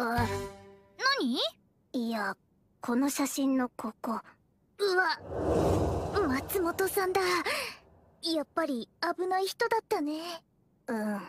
あ何？いやこの写真のここ。うわ松本さんだ。やっぱり危ない人だったね。うん。